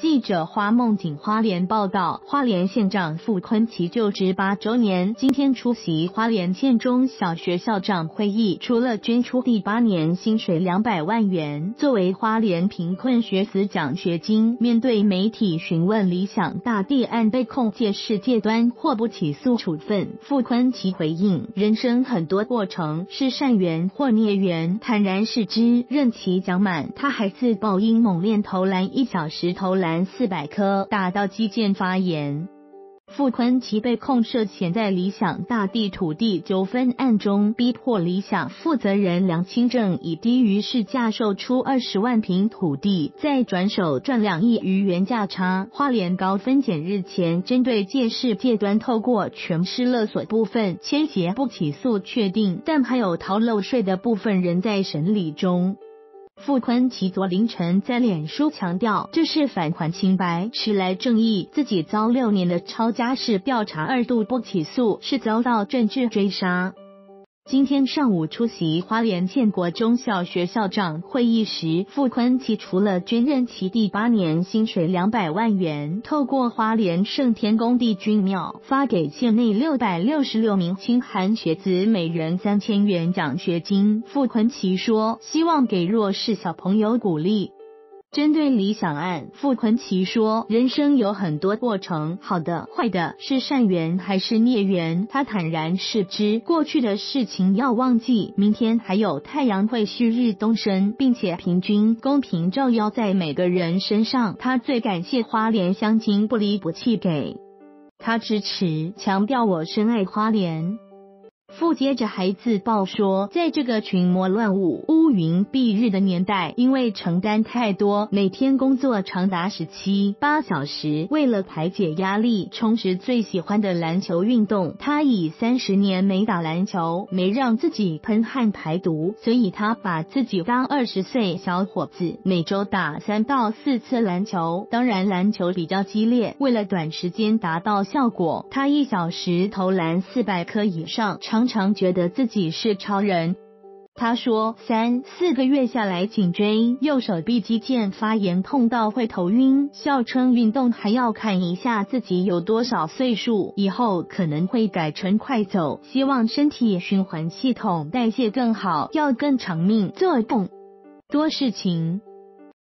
记者花梦景花莲报道，花莲县长傅昆奇就职八周年，今天出席花莲县中小学校长会议，除了捐出第八年薪水两百万元作为花莲贫困学子奖学金，面对媒体询问理想大地案被控借势借端或不起诉处分，傅昆奇回应：人生很多过程是善缘或孽缘，坦然视之。任其讲满，他还自曝因猛练投篮一小时投篮。四百颗打到基建发言，傅坤奇被控涉嫌在理想大地土地纠纷案中，逼迫理想负责人梁清正以低于市价售出二十万平土地，再转手赚两亿余元价差。花莲高分检日前针对借势借端透过全市勒索部分牵协不起诉确定，但还有逃漏税的部分仍在审理中。傅昆奇昨凌晨在脸书强调，这是返还清白，迟来正义。自己遭六年的抄家式调查二度不起诉，是遭到证据追杀。今天上午出席花莲建国中小学校长会议时，傅昆奇除了捐任其第八年薪水两百万元，透过花莲圣天宫帝君庙发给县内六百六十六名清寒学子每人三千元奖学金。傅昆奇说，希望给弱势小朋友鼓励。针对理想案，傅昆奇说：“人生有很多过程，好的、坏的，是善缘还是孽缘？他坦然视之，过去的事情要忘记，明天还有太阳会旭日东升，并且平均公平照耀在每个人身上。他最感谢花莲乡亲不离不弃给他支持，强调我深爱花莲。”傅接着还自曝说，在这个群魔乱舞、乌云蔽日的年代，因为承担太多，每天工作长达十七八小时，为了排解压力，充实最喜欢的篮球运动。他以三十年没打篮球，没让自己喷汗排毒，所以他把自己当二十岁小伙子，每周打三到四次篮球。当然，篮球比较激烈，为了短时间达到效果，他一小时投篮四百颗以上。常常觉得自己是超人。他说，三四个月下来，颈椎、右手臂肌腱发炎，痛到会头晕，笑称运动还要看一下自己有多少岁数，以后可能会改成快走，希望身体循环系统代谢更好，要更长命，做更多事情。